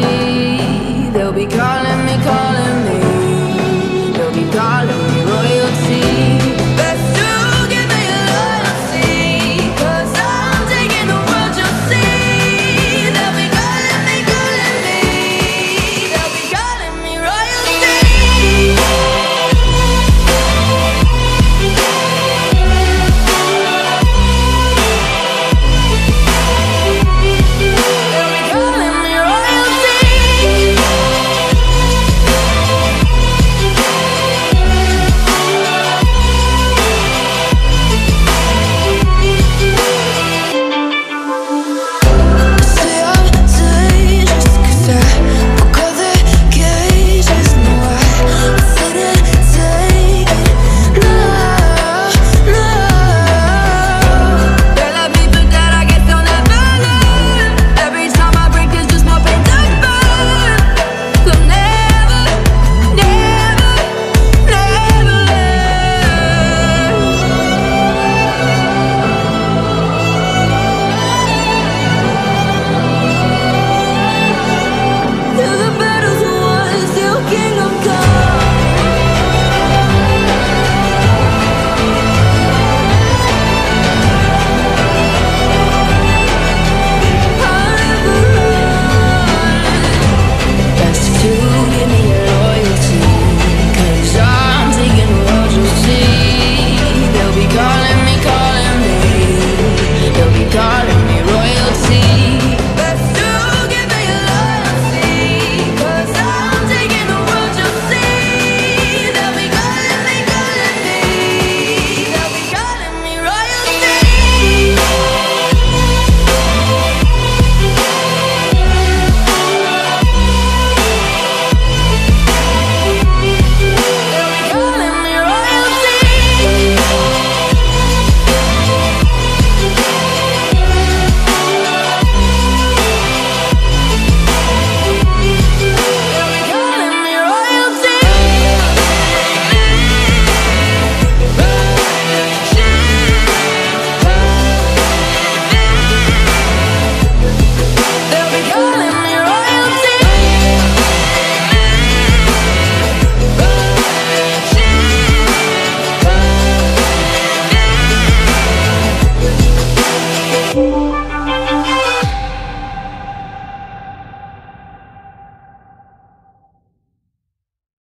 see, they'll be calling.